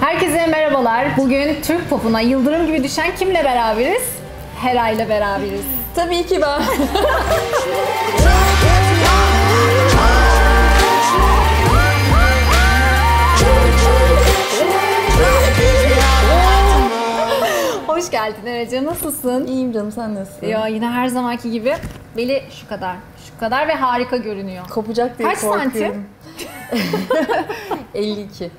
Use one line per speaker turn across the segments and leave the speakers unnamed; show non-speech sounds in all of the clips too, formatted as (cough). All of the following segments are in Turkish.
Herkese merhabalar. Bugün Türk popuna yıldırım gibi düşen kimle beraberiz? Hera ile beraberiz.
Tabii ki ben.
Hoş geldin Erece. Nasılsın?
İyiyim canım sen nasılsın?
Ya yine her zamanki gibi beli şu kadar. Şu kadar ve harika görünüyor.
Kopacak diye
Kaç santim?
Korkuyorum. 52.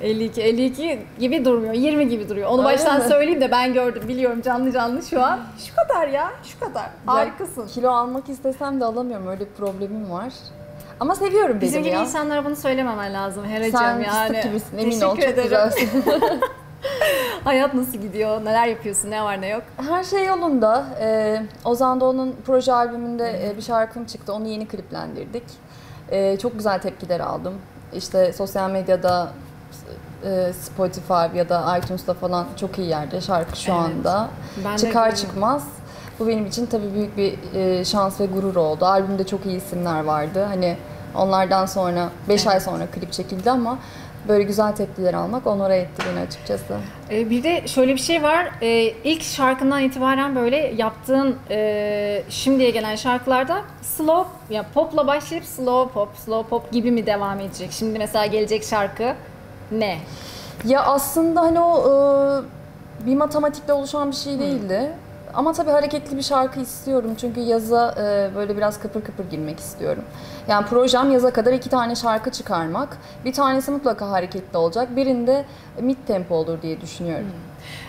52, 52 gibi durmuyor. 20 gibi duruyor. Onu
Öyle
baştan
mi?
söyleyeyim de ben gördüm. Biliyorum canlı canlı şu an. Şu kadar ya. Şu kadar. Harikasın.
Ya, kilo almak istesem de alamıyorum. Öyle bir problemim var. Ama seviyorum
Bizim gibi
ya.
insanlara bunu söylememen lazım Heracığım
Sen
yani.
fıstık gibisin emin ol
Teşekkür
çok
ederim.
güzelsin. (laughs)
Hayat nasıl gidiyor? Neler yapıyorsun? Ne var ne yok?
Her şey yolunda. Ee, Ozan Doğu'nun proje albümünde e, bir şarkım çıktı. Onu yeni kliplendirdik. Ee, çok güzel tepkiler aldım. İşte sosyal medyada e, Spotify ya da iTunes'ta falan çok iyi yerde şarkı şu
Evet.
anda.
Ben
Çıkar çıkmaz. Bu benim için tabii büyük bir e, şans ve gurur oldu. Albümde çok iyi isimler vardı. Hani onlardan sonra 5 ay sonra klip çekildi ama böyle güzel tepkiler almak onlara etti beni açıkçası.
Ee, bir de şöyle bir şey var. Ee, ilk şarkından itibaren böyle yaptığın e, şimdiye gelen şarkılarda slow ya popla başlayıp slow pop, slow pop gibi mi devam edecek? Şimdi mesela gelecek şarkı ne?
Ya aslında hani o e, bir matematikle oluşan bir şey değildi. Ama tabii hareketli bir şarkı istiyorum çünkü yaza e, böyle biraz kıpır kıpır girmek istiyorum. Yani projem yaza kadar iki tane şarkı çıkarmak. Bir tanesi mutlaka hareketli olacak. Birinde mid tempo olur diye düşünüyorum.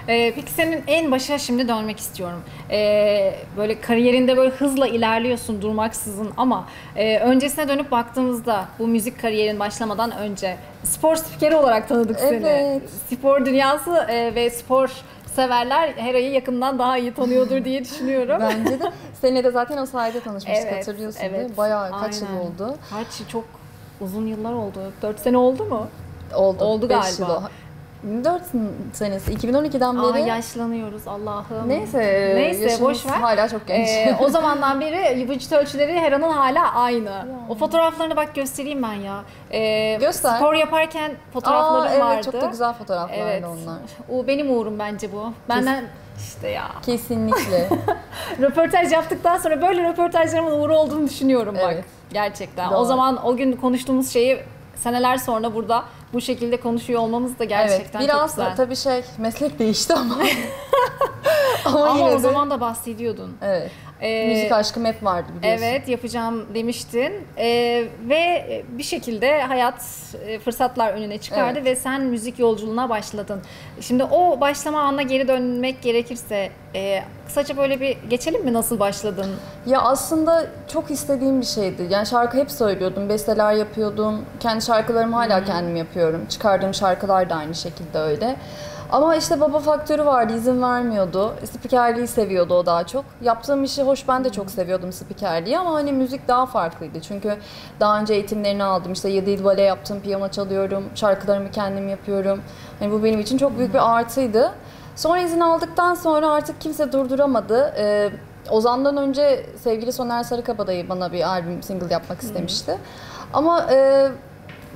Ee, peki senin en başa şimdi dönmek istiyorum. Ee, böyle kariyerinde böyle hızla ilerliyorsun durmaksızın ama e, öncesine dönüp baktığımızda bu müzik kariyerin başlamadan önce spor spikeri olarak tanıdık seni.
Evet.
Spor dünyası e, ve spor severler Hera'yı yakından daha iyi tanıyordur diye (laughs) düşünüyorum.
Bence de. Seninle de zaten o sayede tanışmıştık
Evet,
hatırlıyorsun
evet.
değil mi? Bayağı kaç
Aynen.
yıl oldu?
Kaç çok uzun yıllar oldu. 4 sene oldu mu?
Oldu.
Oldu galiba.
yıl 4 senesi 2012'den
Aa,
beri.
yaşlanıyoruz Allah'ım.
Neyse,
Neyse boş ver.
hala çok genç.
Ee, o zamandan beri vücut ölçüleri Hera'nın hala aynı. O fotoğraflarını bak göstereyim ben ya. Ee,
Göster.
Spor yaparken fotoğraflarım
Aa, evet,
vardı.
çok da güzel fotoğraflardı
Evet.
onlar.
O benim uğurum bence bu. Benden işte ya.
Kesinlikle. (laughs)
Röportaj yaptıktan sonra böyle röportajlarımın uğru olduğunu düşünüyorum bak.
Evet.
Gerçekten.
Doğru.
O zaman o gün konuştuğumuz şeyi seneler sonra burada bu şekilde konuşuyor olmamız da gerçekten
evet, biraz
çok güzel.
tabii şey meslek değişti ama. (laughs) ama,
Ama o zaman da bahsediyordun.
Evet.
Ee,
Müzik aşkım hep vardı biliyorsun.
Evet yapacağım demiştin Ee, ve bir şekilde hayat e, fırsatlar önüne çıkardı
Evet.
ve sen müzik yolculuğuna başladın. Şimdi o başlama anına geri dönmek gerekirse e, kısaca böyle bir geçelim mi nasıl başladın?
Ya aslında çok istediğim bir şeydi. Yani şarkı hep söylüyordum, besteler yapıyordum. Kendi şarkılarımı hala kendim yapıyorum. Çıkardığım şarkılar da aynı şekilde öyle. Ama işte baba faktörü vardı, izin vermiyordu. Spikerliği seviyordu o daha çok. Yaptığım işi hoş ben de çok seviyordum spikerliği ama hani müzik daha farklıydı. Çünkü daha önce eğitimlerini aldım. İşte 7 yıl bale yaptım, piyano çalıyorum, şarkılarımı kendim yapıyorum. Hani bu benim için çok büyük bir artıydı. Sonra izin aldıktan sonra artık kimse durduramadı. Ee, Ozan'dan önce sevgili Soner Sarıkabadayı bana bir albüm, single yapmak istemişti. Ama e,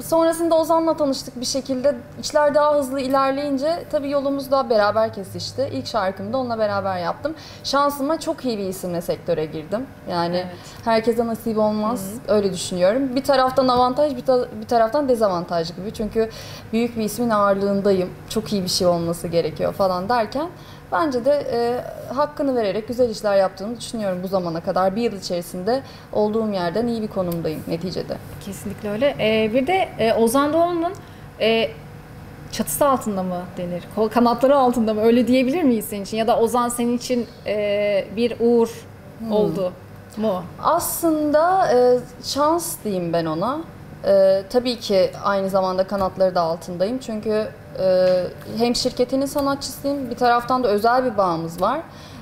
sonrasında Ozan'la tanıştık bir şekilde. İşler daha hızlı ilerleyince tabii yolumuz daha beraber kesişti. İlk şarkımı da onunla beraber yaptım. Şansıma çok iyi bir isimle sektöre girdim. Yani
Evet.
herkese nasip olmaz öyle düşünüyorum. Bir taraftan avantaj bir, ta- bir taraftan dezavantaj gibi. Çünkü büyük bir ismin ağırlığındayım. Çok iyi bir şey olması gerekiyor falan derken bence de e, hakkını vererek güzel işler yaptığımı düşünüyorum bu zamana kadar. Bir yıl içerisinde olduğum yerden iyi bir konumdayım neticede.
Kesinlikle öyle. Ee, bir de e, Ozan Doğan'ın e, çatısı altında mı denir? Kanatları altında mı? Öyle diyebilir miyiz senin için? Ya da Ozan senin için e, bir uğur oldu mu?
Aslında e, şans diyeyim ben ona. E, tabii ki aynı zamanda kanatları da altındayım. Çünkü e, hem şirketinin sanatçısıyım, bir taraftan da özel bir bağımız var.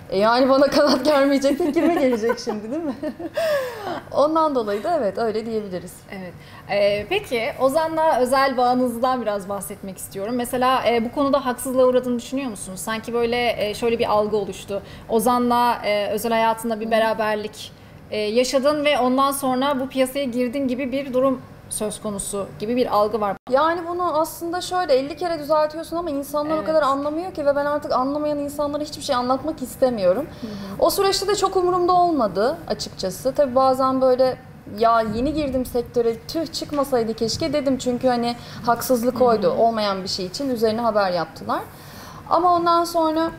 E, yani bana kanat gelmeyecek de kime gelecek şimdi değil mi? (laughs) Ondan dolayı da evet öyle diyebiliriz.
Evet. Ee, peki Ozan'la özel bağınızdan biraz bahsetmek istiyorum. Mesela e, bu konuda haksızlığa uğradığını düşünüyor musunuz? Sanki böyle e, şöyle bir algı oluştu. Ozan'la e, özel hayatında bir beraberlik e, yaşadın ve ondan sonra bu piyasaya girdin gibi bir durum söz konusu gibi bir algı var.
Yani bunu aslında şöyle 50 kere düzeltiyorsun ama insanlar
Evet.
o kadar anlamıyor ki ve ben artık anlamayan insanlara hiçbir şey anlatmak istemiyorum. O süreçte de çok umurumda olmadı açıkçası. Tabii bazen böyle ya yeni girdim sektöre tüh çıkmasaydı keşke dedim çünkü hani haksızlık oydu olmayan bir şey için üzerine haber yaptılar. Ama ondan sonra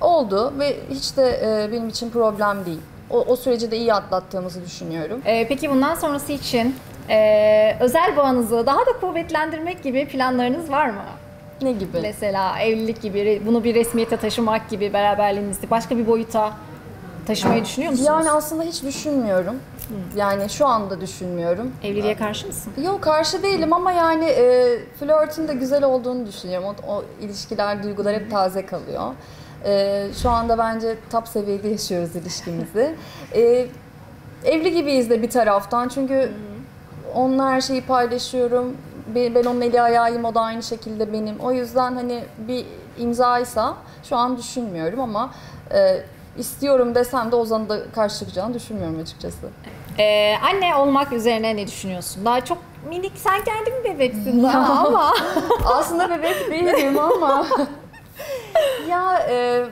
oldu ve hiç de e, benim için problem değil. O, o süreci de iyi atlattığımızı düşünüyorum.
Ee, peki bundan sonrası için e, özel bağınızı daha da kuvvetlendirmek gibi planlarınız var mı?
Ne gibi?
Mesela evlilik gibi, bunu bir resmiyete taşımak gibi beraberliğinizi başka bir boyuta taşımayı düşünüyor musunuz?
Yani aslında hiç düşünmüyorum. Yani şu anda düşünmüyorum.
Evliliğe karşı mısın?
Yok karşı değilim ama yani e, flörtün de güzel olduğunu düşünüyorum. O, o ilişkiler, duygular hep taze kalıyor. E, şu anda bence top seviyede yaşıyoruz ilişkimizi. E, evli gibiyiz de bir taraftan çünkü onunla her şeyi paylaşıyorum. Ben onun eli ayağıyım, o da aynı şekilde benim. O yüzden hani bir imzaysa şu an düşünmüyorum ama e, istiyorum desem de Ozan'ı da karşı çıkacağını düşünmüyorum açıkçası.
Ee, anne olmak üzerine ne düşünüyorsun? Daha çok minik, sen kendin bebeksin daha ama
Aslında bebek değilim ama (laughs) ya e,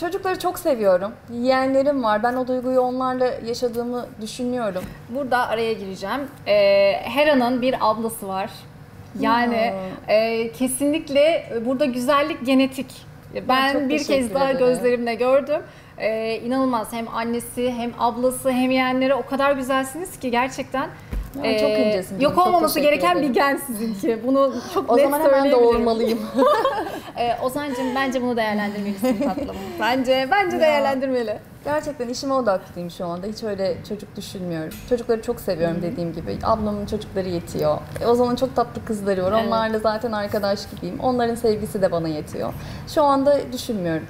çocukları çok seviyorum. Yeğenlerim var. Ben o duyguyu onlarla yaşadığımı düşünüyorum.
burada araya gireceğim. Ee, Hera'nın bir ablası var. Yani e, kesinlikle burada güzellik genetik. Ben
çok
bir kez daha
ederim.
gözlerimle gördüm. Ee, inanılmaz hem annesi hem ablası hem yeğenleri o kadar güzelsiniz ki gerçekten.
Ya, çok incesin
Yok olmaması gereken bir gen sizinki. Bunu çok
O
net
zaman hemen doğurmalıyım. (laughs)
Ee, Ozan'cığım bence bunu değerlendirmelisin tatlım. Bence bence değerlendirmeli.
Gerçekten işime odaklıyım şu anda. Hiç öyle çocuk düşünmüyorum. Çocukları çok seviyorum dediğim gibi. Ablamın çocukları yetiyor. E, o zaman çok tatlı kızları var.
Evet.
Onlarla zaten arkadaş gibiyim. Onların sevgisi de bana yetiyor. Şu anda düşünmüyorum.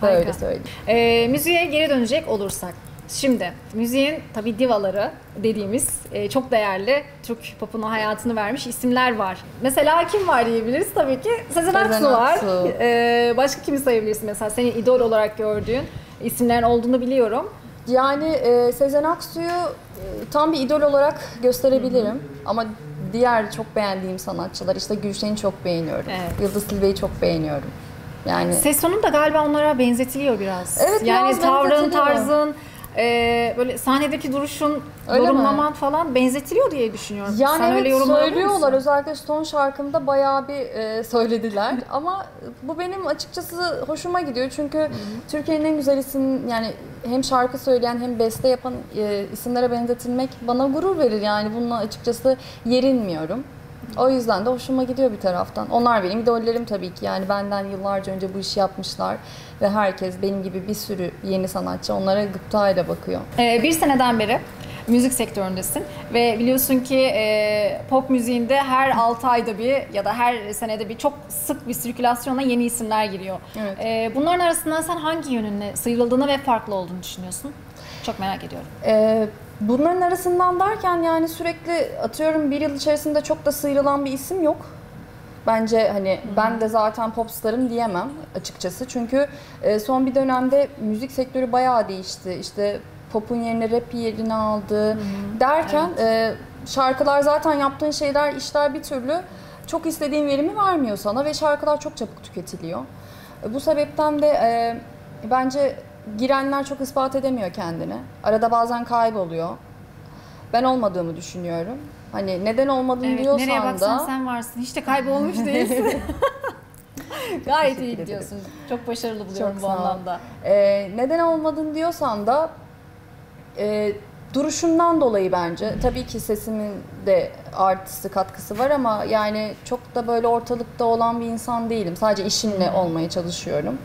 Harika.
Böyle söyleyeyim.
Ee, müziğe geri dönecek olursak. Şimdi müziğin tabii divaları dediğimiz e, çok değerli Türk popuna hayatını vermiş isimler var. Mesela kim var diyebiliriz tabii ki Sezen, Aksu var. Ee, başka kimi sayabilirsin mesela senin idol olarak gördüğün isimlerin olduğunu biliyorum.
Yani e, Sezen Aksu'yu e, tam bir idol olarak gösterebilirim. Ama diğer çok beğendiğim sanatçılar işte Gülşen'i çok beğeniyorum.
Evet.
Yıldız Tilbe'yi çok beğeniyorum. Yani
Ses tonun da galiba onlara benzetiliyor biraz.
Evet,
yani
biraz
tavrın, tarzın, e, böyle sahnedeki duruşun,
Öyle mi?
yorumlaman falan benzetiliyor diye düşünüyorum.
Yani
Sen
evet
öyle yorumlar
söylüyorlar özellikle son şarkımda bayağı bir e, söylediler (laughs) ama bu benim açıkçası hoşuma gidiyor çünkü Türkiye'nin en güzel isim yani hem şarkı söyleyen hem beste yapan e, isimlere benzetilmek bana gurur verir yani bununla açıkçası yerinmiyorum. O yüzden de hoşuma gidiyor bir taraftan. Onlar benim idollerim tabii ki. Yani benden yıllarca önce bu işi yapmışlar ve herkes benim gibi bir sürü yeni sanatçı onlara gıptayla bakıyor.
Ee, bir seneden beri müzik sektöründesin ve biliyorsun ki e, pop müziğinde her 6 ayda bir ya da her senede bir çok sık bir sirkülasyona yeni isimler giriyor.
Evet.
Ee, bunların arasından sen hangi yönünle sıyrıldığını ve farklı olduğunu düşünüyorsun? Çok merak ediyorum.
Ee, bunların arasından derken yani sürekli atıyorum bir yıl içerisinde çok da sıyrılan bir isim yok. Bence hani ben de zaten popstarım diyemem açıkçası. Çünkü e, son bir dönemde müzik sektörü bayağı değişti. İşte popun yerine rap yerini aldı derken e, şarkılar zaten yaptığın şeyler, işler bir türlü çok istediğin verimi vermiyor sana ve şarkılar çok çabuk tüketiliyor. E, Bu sebepten de bence girenler çok ispat edemiyor kendini. Arada bazen kayboluyor. Ben olmadığımı düşünüyorum. Hani neden olmadın
Evet,
diyorsan
nereye baksan
da
sen varsın. Hiç de kaybolmuş değilsin. (laughs) (laughs) Gayet iyi gidiyorsun. Çok başarılı buluyorum
Çok
bu anlamda.
e, neden olmadın diyorsan da e, duruşumdan dolayı bence. Tabii ki sesimin de artısı katkısı var ama yani çok da böyle ortalıkta olan bir insan değilim. Sadece işimle olmaya çalışıyorum.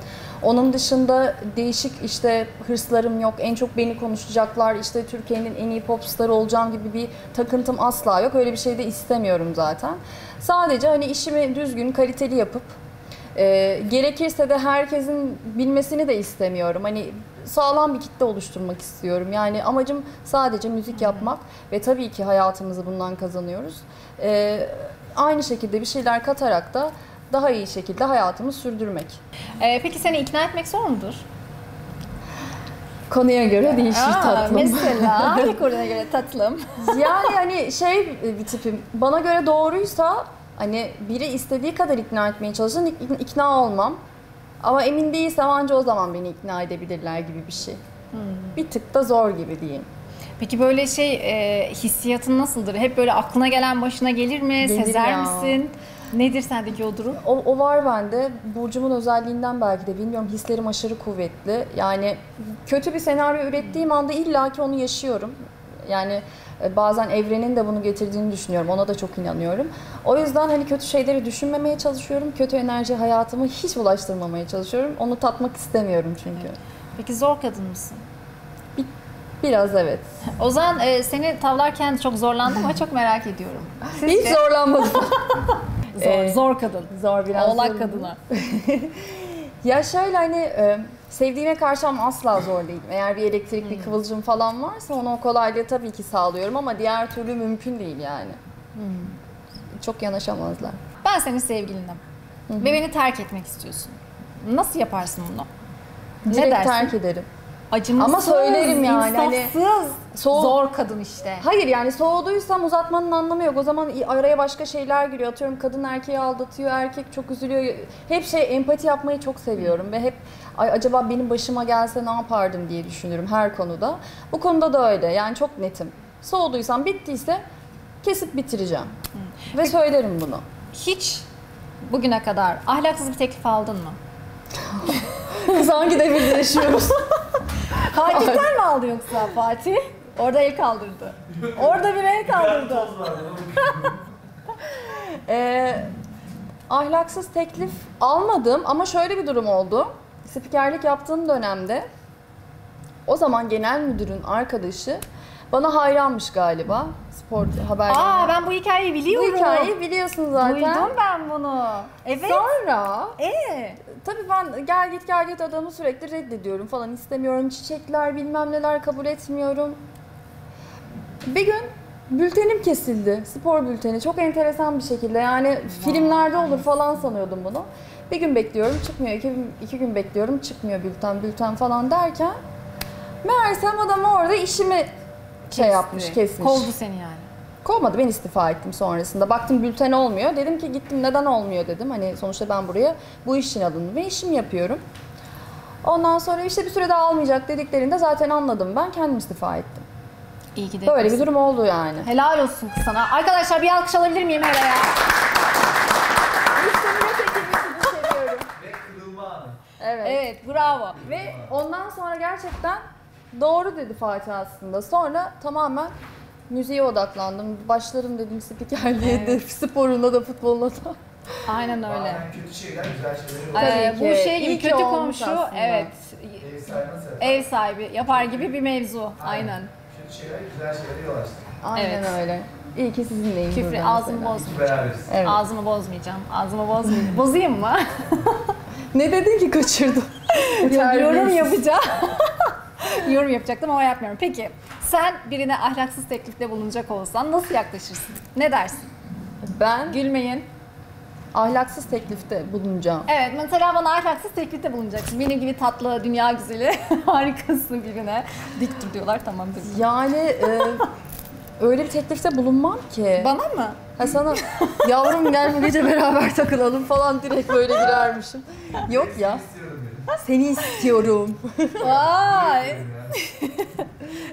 Onun dışında değişik işte hırslarım yok. En çok beni konuşacaklar. işte Türkiye'nin en iyi popstarı olacağım gibi bir takıntım asla yok. Öyle bir şey de istemiyorum zaten. Sadece hani işimi düzgün, kaliteli yapıp e, gerekirse de herkesin bilmesini de istemiyorum. Hani sağlam bir kitle oluşturmak istiyorum. Yani amacım sadece müzik yapmak ve tabii ki hayatımızı bundan kazanıyoruz. E, aynı şekilde bir şeyler katarak da daha iyi şekilde hayatımı sürdürmek.
Ee, peki seni ikna etmek zor mudur?
Konuya göre değişir
Aa,
tatlım.
Mesela (laughs) hangi konuya göre tatlım? (laughs)
yani hani şey bir tipim. Bana göre doğruysa hani biri istediği kadar ikna etmeye çalışsın ik- ikna olmam. Ama emin değilsem anca o zaman beni ikna edebilirler gibi bir şey. Bir tık da zor gibi diyeyim.
Peki böyle şey e, hissiyatın nasıldır? Hep böyle aklına gelen başına gelir mi?
Gelir
Sezer
ya.
misin? Nedir sendeki o durum?
O, o var bende. Burcumun özelliğinden belki de bilmiyorum. Hislerim aşırı kuvvetli. Yani kötü bir senaryo ürettiğim anda illaki onu yaşıyorum. Yani e, bazen evrenin de bunu getirdiğini düşünüyorum. Ona da çok inanıyorum. O yüzden hani kötü şeyleri düşünmemeye çalışıyorum. Kötü enerji hayatıma hiç bulaştırmamaya çalışıyorum. Onu tatmak istemiyorum çünkü.
Peki zor kadın mısın?
Biraz evet.
Ozan e, seni tavlarken çok zorlandım ama (laughs) çok merak ediyorum.
Hiç zorlanmadım. (laughs)
Zor,
Ee,
zor kadın.
Zor biraz.
Oğlak
zor.
kadına. (laughs)
Ya şöyle hani e, sevdiğime karşı ama asla zor değilim. Eğer bir elektrik, bir kıvılcım falan varsa onu o kolaylığı tabii ki sağlıyorum ama diğer türlü mümkün değil yani. Çok yanaşamazlar.
Ben senin sevgilinim. Ve beni terk etmek istiyorsun. Nasıl yaparsın bunu? ne
Direkt
dersin?
terk ederim.
Acımasız,
Ama söylerim yani, hani-
insafsız,
Soğuk-
zor kadın işte.
Hayır yani soğuduysam uzatmanın anlamı yok. O zaman araya başka şeyler giriyor. Atıyorum kadın erkeği aldatıyor, erkek çok üzülüyor. Hep şey empati yapmayı çok seviyorum ve hep Ay acaba benim başıma gelse ne yapardım diye düşünürüm her konuda. Bu konuda da öyle. Yani çok netim. Soğuduysam bittiyse kesip bitireceğim. Ve söylerim bunu.
Hiç bugüne kadar ahlaksız bir teklif aldın mı? (laughs)
Kız hangi devirde yaşıyoruz? (laughs)
Fatih'ten mi aldı yoksa Fatih? Orada el kaldırdı. Orada bir el kaldırdı. (laughs)
Ee, ahlaksız teklif almadım ama şöyle bir durum oldu. Spikerlik yaptığım dönemde o zaman genel müdürün arkadaşı bana hayranmış galiba. Spor haberleri.
Aa ben bu hikayeyi
Bu
biliyorum.
hikayeyi biliyorsun zaten.
Duydum ben bunu. Evet.
Sonra
Ee,
tabii ben gel git gel git adamı sürekli reddediyorum falan istemiyorum. Çiçekler bilmem neler kabul etmiyorum. Bir gün bültenim kesildi. Spor bülteni. Çok enteresan bir şekilde. Yani filmlerde olur falan sanıyordum bunu. Bir gün bekliyorum çıkmıyor. İki, iki gün bekliyorum çıkmıyor bülten bülten falan derken meğersem adam orada işimi şey yapmış kesmiş.
Kovdu seni yani.
Kovmadı ben istifa ettim sonrasında. Baktım bülten olmuyor. Dedim ki gittim neden olmuyor dedim. Hani sonuçta ben buraya bu iş için alındım ve işimi yapıyorum. Ondan sonra işte bir süre daha almayacak dediklerinde zaten anladım ben kendim istifa ettim.
İyi ki de
Böyle bir durum oldu yani.
Helal olsun sana. Arkadaşlar bir alkış alabilir miyim hele ya?
Evet.
Evet bravo.
Ve ondan sonra gerçekten doğru dedi Fatih aslında. Sonra tamamen müziğe odaklandım. Başlarım dedim spikerliğe de, sporuna da futboluna da.
Aynen öyle.
Bazen kötü şeyler güzel şeyler.
Ee, bu şey gibi kötü
olmuş
komşu
aslında.
evet
Ev sahibi nasıl yapar?
ev sahibi yapar gibi bir mevzu aynen.
Kötü şeyler güzel şeylere yol açtı.
Aynen
Evet.
öyle. İyi ki sizinleyim
Küfrü ağzımı bozmayacağım.
Evet.
Ağzımı bozmayacağım. Ağzımı bozmayacağım. Bozayım mı? (laughs)
Ne dedin ki kaçırdım? (laughs)
Yorum yapacağım. (laughs) (laughs) Yorum yapacaktım ama yapmıyorum. Peki sen birine ahlaksız teklifte bulunacak olsan nasıl yaklaşırsın? Ne dersin?
Ben
Gülmeyin.
ahlaksız teklifte bulunacağım.
Evet mesela bana ahlaksız teklifte bulunacaksın. Benim gibi tatlı, dünya güzeli, (laughs) harikasın birine. Dik dur diyorlar tamam dur.
Yani e, öyle bir teklifte bulunmam ki.
Bana mı?
Ha sana yavrum gel bu gece beraber takılalım falan direkt böyle girermişim. Yok ya. Seni istiyorum.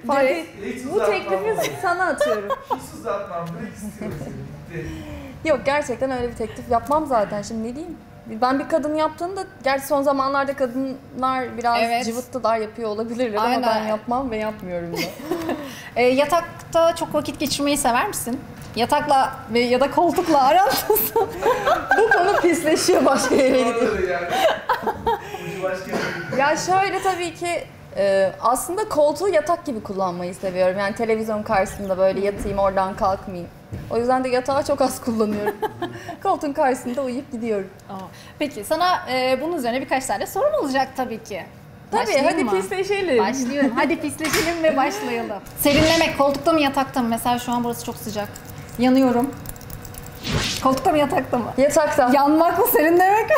Vay.
Hiç
bu
uzatmam
teklifi sana atıyorum. (laughs)
Hiç uzatmam. Direkt istiyorum seni. Bitti.
Yok gerçekten öyle bir teklif yapmam zaten şimdi ne diyeyim. Ben bir kadın yaptığımda, gerçi son zamanlarda kadınlar biraz
Evet.
cıvıttılar yapıyor olabilirler
Aynen.
ama ben yapmam ve yapmıyorum da. (laughs)
Ee, yatakta çok vakit geçirmeyi sever misin? Yatakla ve ya da koltukla (laughs) aran nasıl?
Bu konu pisleşiyor başka yere gidiyor.
Yani. Ucu başka yere gitti.
Ya şöyle tabii ki e, aslında koltuğu yatak gibi kullanmayı seviyorum. Yani televizyon karşısında böyle yatayım oradan kalkmayayım. O yüzden de yatağı çok az kullanıyorum. (laughs) Koltuğun karşısında uyuyup gidiyorum.
Aa, Peki sana e, bunun üzerine birkaç tane sorum olacak tabii ki.
Tabii
Başlayayım
hadi
mı?
pisleşelim.
Başlıyorum. Hadi pisleşelim ve başlayalım. (laughs) Serinlemek koltukta mı yatakta mı? Mesela şu an burası çok sıcak. Yanıyorum. Koltukta mı yatakta mı?
Yatakta.
Yanmak mı serinlemek mi?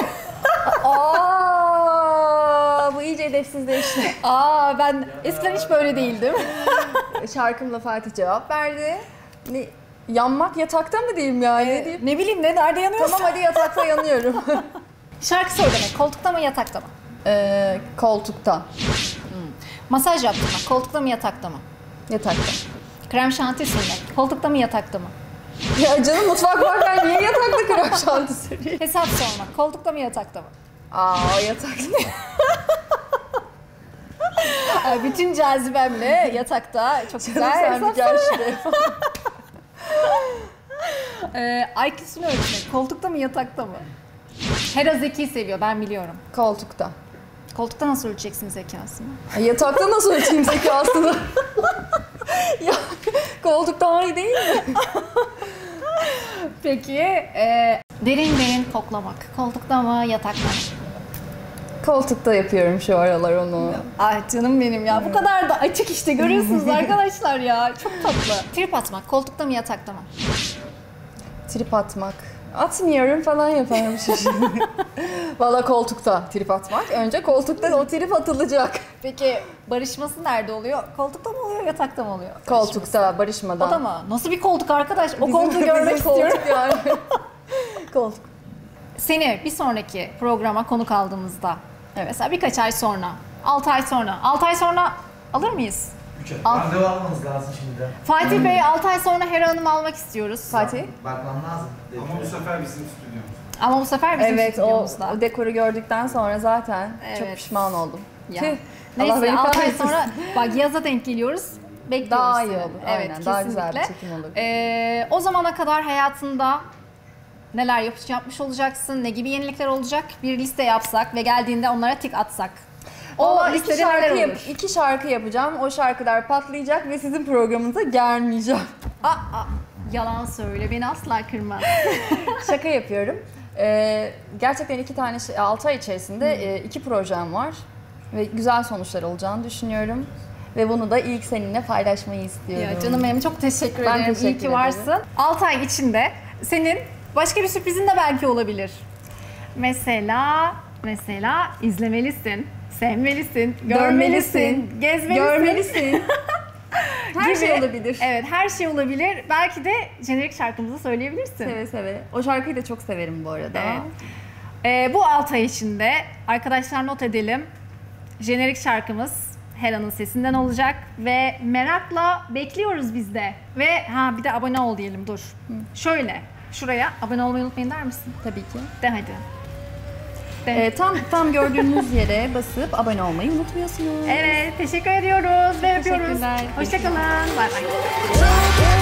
Aa, bu iyice edepsizleşti. (laughs)
Aa ben eskiden hiç böyle değildim. (laughs)
Şarkımla Fatih cevap verdi. Ne, yanmak yatakta mı diyeyim ya? Ne diyeyim?
ne bileyim ne nerede yanıyorsun?
Tamam hadi yatakta yanıyorum. (laughs)
Şarkı söylemek koltukta mı yatakta mı?
Ee, koltukta.
Masaj yaptırmak koltukta mı yatakta mı?
Yatakta.
Krem şanti sürmek koltukta mı yatakta mı?
Ya canım mutfak varken niye yatakta krem şanti süreyim?
Hesap sormak koltukta mı yatakta mı?
Aa yatakta.
Ay, bütün cazibemle (laughs) yatakta çok güzel
Sen bir gel şuraya. (laughs)
Ee, IQ'sunu ölçmek. Koltukta mı yatakta mı? Hera zeki seviyor ben biliyorum.
Koltukta.
Koltukta nasıl ölçeceksin zekasını?
Ay, yatakta nasıl ölçeyim zekasını? (laughs) ya koltukta iyi değil mi?
Peki e, derin derin koklamak. Koltukta mı yatakta mı?
Koltukta yapıyorum şu aralar onu.
Ay canım benim ya bu kadar da açık işte görüyorsunuz (laughs) arkadaşlar ya. Çok tatlı. Trip atmak. Koltukta mı yatakta mı?
Trip atmak. Atmıyorum falan yaparım şimdi. (laughs) Valla koltukta trip atmak. Önce koltukta o trip atılacak.
Peki barışması nerede oluyor? Koltukta mı oluyor yatakta mı oluyor?
Koltukta barışmadan.
O da mı? Nasıl bir koltuk arkadaş? O koltuğu görmek
bizim
istiyorum.
koltuk yani. (laughs) koltuk.
Seni bir sonraki programa konuk aldığımızda
Evet.
mesela birkaç ay sonra, 6 ay sonra, 6 ay sonra alır mıyız?
Üç ay.
Al.
Randevu almanız lazım şimdiden.
Fatih Bey 6 ay sonra Hera Hanım'ı almak istiyoruz.
Fatih?
Bakmam lazım.
Ama bu sefer bizim stüdyomuz.
Ama bu sefer bizim
Evet o,
stüdyomuzda.
o dekoru gördükten sonra zaten çok
Evet.
pişman oldum.
Ya.
Tüh. Allah
Neyse
beni
6 ay sonra (laughs) bak yaza denk geliyoruz. Bekliyoruz
Daha iyi olur.
Evet,
Aynen, daha güzel bir
kesinlikle.
çekim olur.
Ee, o zamana kadar hayatında neler yapmış, yapmış olacaksın, ne gibi yenilikler olacak bir liste yapsak ve geldiğinde onlara tik atsak. O
iki şarkı, yap, iki şarkı yapacağım. O şarkılar patlayacak ve sizin programınıza gelmeyeceğim.
Aa, aa, yalan söyle beni asla kırmaz. (laughs)
Şaka yapıyorum. Ee, gerçekten iki tane, şey, 6 ay içerisinde e, iki projem var. Ve güzel sonuçlar olacağını düşünüyorum. Ve bunu da ilk seninle paylaşmayı istiyorum.
ya canım benim çok teşekkür
Ben
ederim.
teşekkür
İyi ki
ederim.
varsın. 6 ay içinde senin başka bir sürprizin de belki olabilir. Mesela mesela izlemelisin, sevmelisin, görmelisin, gezmelisin.
Görmelisin. (laughs) Her
gibi.
şey olabilir.
Evet her şey olabilir. Belki de jenerik şarkımızı söyleyebilirsin.
Seve seve. O şarkıyı da çok severim bu arada.
Evet. Ee, bu 6 ay içinde arkadaşlar not edelim. Jenerik şarkımız Hera'nın sesinden olacak ve merakla bekliyoruz biz de. Ve ha bir de abone ol diyelim dur. Şöyle şuraya abone olmayı unutmayın der misin?
Tabii ki.
De hadi. De.
Ee, tam tam gördüğünüz (laughs) yere basıp abone olmayı unutmuyorsunuz.
Evet teşekkür ediyoruz ve öpüyoruz. Hoşçakalın. Bay bay.